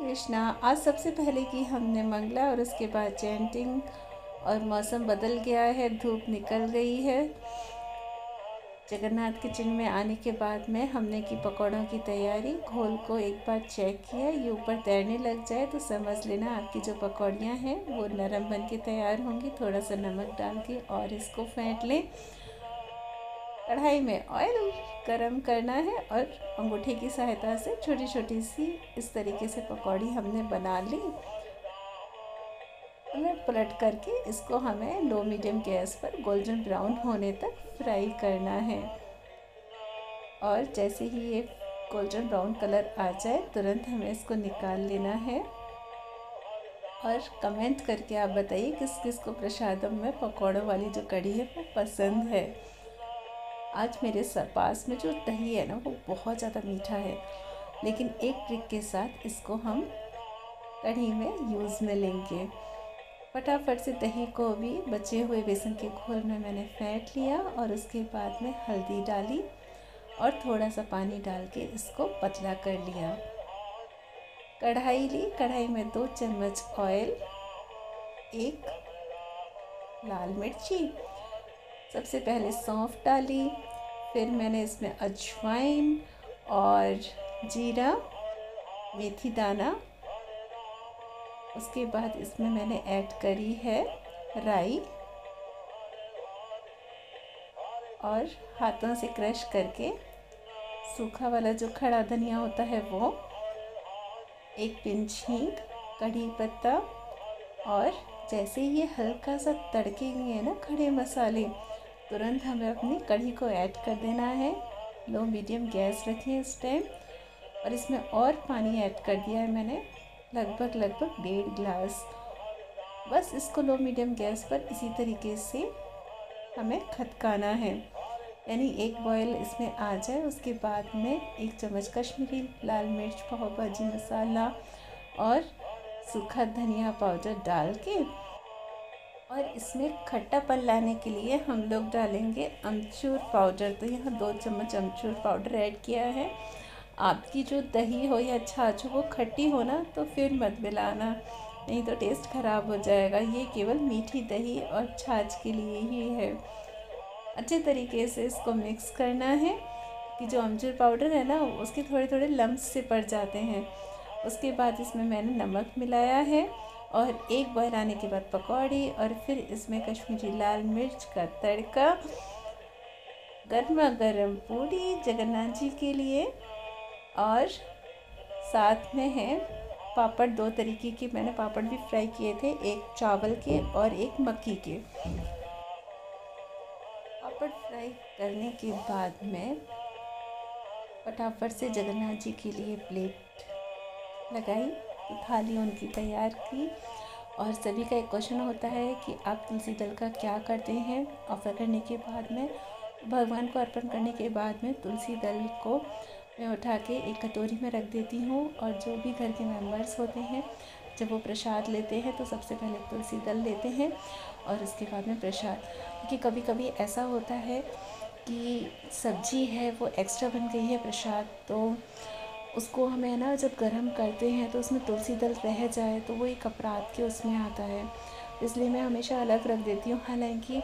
कृष्णा, आज सबसे पहले की हमने मंगला और उसके बाद चैंटिंग और मौसम बदल गया है, धूप निकल गई है। जगन्नाथ किचन में आने के बाद में हमने की पकौड़ों की तैयारी, घोल को एक बार चेक किया, ये ऊपर तैरने लग जाए तो समझ लेना आपकी जो पकौड़ियाँ हैं वो नरम बन के तैयार होंगी, थोड़ा सा नमक डाल के और इसको फेंट लें। कढ़ाई में ऑयल गरम करना है और अंगूठे की सहायता से छोटी छोटी सी इस तरीके से पकौड़ी हमने बना ली। उलट पलट करके इसको हमें लो मीडियम गैस पर गोल्डन ब्राउन होने तक फ्राई करना है। और जैसे ही ये गोल्डन ब्राउन कलर आ जाए, तुरंत हमें इसको निकाल लेना है। और कमेंट करके आप बताइए किस किस को प्रसादम में पकौड़ों वाली जो कड़ी है वो पसंद है। आज मेरे पास में जो दही है ना, वो बहुत ज़्यादा मीठा है। लेकिन एक ट्रिक के साथ इसको हम कढ़ी में यूज़ में लेंगे। फटाफट से दही को भी बचे हुए बेसन के घोल में मैंने फेंट लिया और उसके बाद में हल्दी डाली और थोड़ा सा पानी डाल के इसको पतला कर लिया। कढ़ाई ली। कढ़ाई में दो चम्मच ऑयल, एक लाल मिर्ची सबसे पहले सौंफ डाली, फिर मैंने इसमें अजवाइन और जीरा, मेथी दाना। उसके बाद इसमें मैंने ऐड करी है राई और हाथों से क्रश करके सूखा वाला जो खड़ा धनिया होता है वो, एक पिंच हींग कढ़ी पत्ता और जैसे ये हल्का सा तड़के गए हैं ना खड़े मसाले तुरंत हमें अपनी कढ़ी को ऐड कर देना है। लो मीडियम गैस रखी है इस टाइम और इसमें और पानी ऐड कर दिया है मैंने, लगभग लगभग डेढ़ गिलास। बस इसको लो मीडियम गैस पर इसी तरीके से हमें खतकाना है। यानी एक बॉयल इसमें आ जाए, उसके बाद में एक चम्मच कश्मीरी लाल मिर्च, पाव भाजी मसाला और सूखा धनिया पाउडर डाल के और इसमें खट्टापन लाने के लिए हम लोग डालेंगे अमचूर पाउडर। तो यहाँ दो चम्मच अमचूर पाउडर ऐड किया है। आपकी जो दही हो या छाछ हो, वो खट्टी हो ना तो फिर मत मिलाना। नहीं तो टेस्ट ख़राब हो जाएगा। ये केवल मीठी दही और छाछ के लिए ही है। अच्छे तरीके से इसको मिक्स करना है। कि जो अमचूर पाउडर है ना, उसके थोड़े थोड़े लम्स से पड़ जाते हैं। उसके बाद इसमें मैंने नमक मिलाया है। और एक बॉयल आने के बाद पकौड़ी और फिर इसमें कश्मीरी लाल मिर्च का तड़का गर्मा गर्म पूड़ी, जगन्नाथ जी के लिए और साथ में है पापड़, दो तरीके के मैंने पापड़ भी फ्राई किए थे, एक चावल के और एक मक्की के। पापड़ फ्राई करने के बाद में फटाफट से जगन्नाथ जी के लिए प्लेट लगाई। थाली उनकी तैयार की। और सभी का एक क्वेश्चन होता है कि आप तुलसी दल का क्या करते हैं? ऑफ़र करने के बाद में, भगवान को अर्पण करने के बाद में तुलसी दल को मैं उठा के एक कटोरी में रख देती हूँ। और जो भी घर के मेंबर्स होते हैं, जब वो प्रसाद लेते हैं तो सबसे पहले तुलसी दल लेते हैं। और उसके बाद में प्रसाद। क्योंकि कभी कभी ऐसा होता है कि सब्ज़ी है, वो एक्स्ट्रा बन गई है प्रसाद तो उसको हमें ना जब गर्म करते हैं तो उसमें तुलसी दल रह जाए तो वो एक अपराध के उसमें आता है। इसलिए मैं हमेशा अलग रख देती हूँ। हालाँकि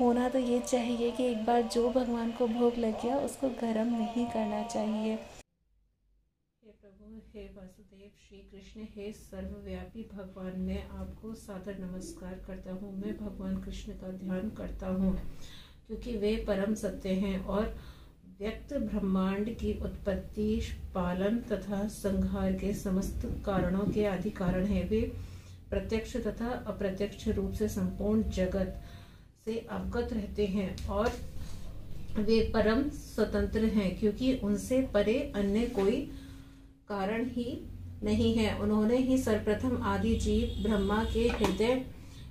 होना तो ये चाहिए कि एक बार जो भगवान को भोग लग गया, उसको गर्म नहीं करना चाहिए। हे प्रभु, हे वासुदेव, श्री कृष्ण, हे सर्वव्यापी भगवान, मैं आपको सादर नमस्कार करता हूँ। मैं भगवान कृष्ण का ध्यान करता हूँ, क्योंकि वे परम सत्य हैं और व्यक्त ब्रह्मांड की उत्पत्ति, पालन तथा संहार के समस्त कारणों के आदि कारण है। वे प्रत्यक्ष तथा अप्रत्यक्ष रूप से संपूर्ण जगत से अवगत रहते हैं और वे परम स्वतंत्र हैं, क्योंकि उनसे परे अन्य कोई कारण ही नहीं है। उन्होंने ही सर्वप्रथम आदि जीव ब्रह्मा के हृदय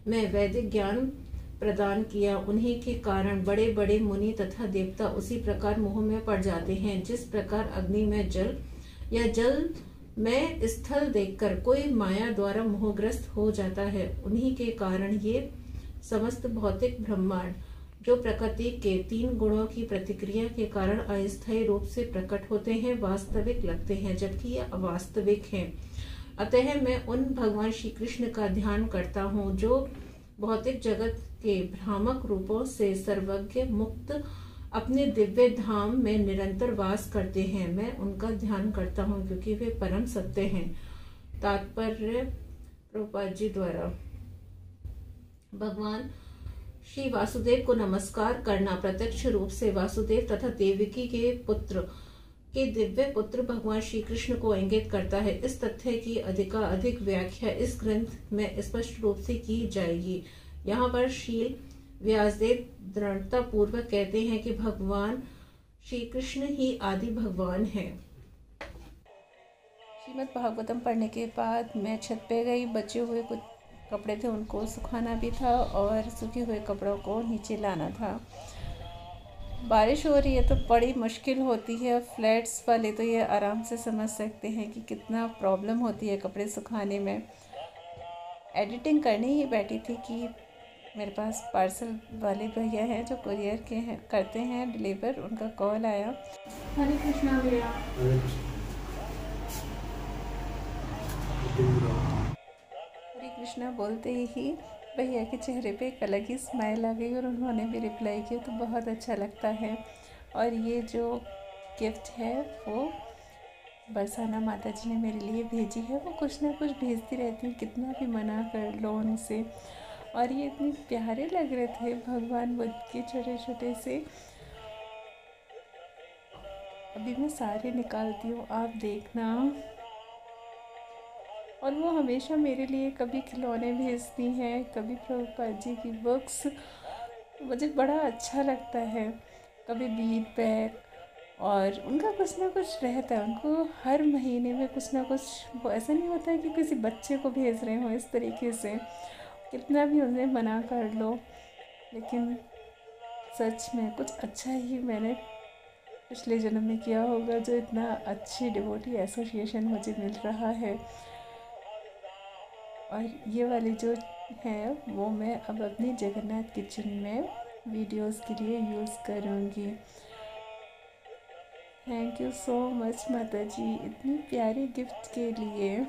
में वैदिक ज्ञान प्रदान किया। उन्हीं के कारण बड़े बड़े मुनि तथा देवता उसी प्रकार मोह में पड़ जाते हैं। जिस प्रकार अग्नि में जल या जल में स्थल देखकर कोई माया द्वारा मोहग्रस्त हो जाता है, उन्हीं के कारण ये समस्त भौतिक ब्रह्मांड, जो प्रकृति के तीन गुणों की प्रतिक्रिया के कारण अस्थायी रूप से प्रकट होते हैं, वास्तविक लगते हैं, जबकि ये अवास्तविक हैं। अतः मैं उन भगवान श्री कृष्ण का ध्यान करता हूँ, जो भौतिक जगत के भ्रामक रूपों से सर्वज्ञ मुक्त अपने दिव्य धाम में निरंतर वास करते हैं। मैं उनका ध्यान करता हूँ क्योंकि वे परम सत्य हैं। तात्पर्य प्रभुपाद जी द्वारा। भगवान श्री वासुदेव को नमस्कार करना, प्रत्यक्ष रूप से वासुदेव तथा देवकी के पुत्र के दिव्य पुत्र भगवान श्री कृष्ण को इंगित करता है। इस तथ्य की अधिका अधिक व्याख्या इस ग्रंथ में स्पष्ट रूप से की जाएगी। यहाँ पर श्री व्यासदेव दृढ़ता पूर्वक कहते हैं कि भगवान श्री कृष्ण ही आदि भगवान है। श्रीमद भागवतम पढ़ने के बाद मैं छत पे गई, बचे हुए कुछ कपड़े थे उनको सुखाना भी था और सूखे हुए कपड़ों को नीचे लाना था। बारिश हो रही है तो बड़ी मुश्किल होती है। फ्लैट्स वाले तो ये आराम से समझ सकते हैं कि कितना प्रॉब्लम होती है कपड़े सुखाने में। एडिटिंग करने ही बैठी थी कि मेरे पास पार्सल वाले भैया हैं जो कुरियर के हैं करते हैं डिलीवर उनका कॉल आया। हरे कृष्णा भैया। हरे कृष्णा। बोलते ही भैया के चेहरे पे एक अलग ही स्माइल आ गई और उन्होंने भी रिप्लाई किया तो बहुत अच्छा लगता है। और ये जो गिफ्ट है, वो बरसाना माता जी ने मेरे लिए भेजी है। वो कुछ ना कुछ भेजती रहती हैं, कितना भी मना कर लो उनसे। और ये इतने प्यारे लग रहे थे भगवान बुद्ध के छोटे छोटे से। अभी मैं सारे निकालती हूँ, आप देखना। और वो हमेशा मेरे लिए कभी खिलौने भेजती हैं, कभी प्रभुपाद जी की बुक्स मुझे बड़ा अच्छा लगता है। कभी बीट बैग और उनका कुछ ना कुछ रहता है। उनको हर महीने में कुछ ना कुछ, वो ऐसा नहीं होता है कि किसी बच्चे को भेज रहे हो इस तरीके से। कितना भी उन्हें मना कर लो, लेकिन सच में कुछ अच्छा ही मैंने पिछले जन्म में किया होगा, जो इतना अच्छी डिवोटी एसोसिएशन मुझे मिल रहा है। और ये वाली जो है, वो मैं अब अपनी जगन्नाथ किचन में वीडियोस के लिए यूज़ करूँगी। थैंक यू सो मच माता जी इतनी प्यारी गिफ्ट के लिए।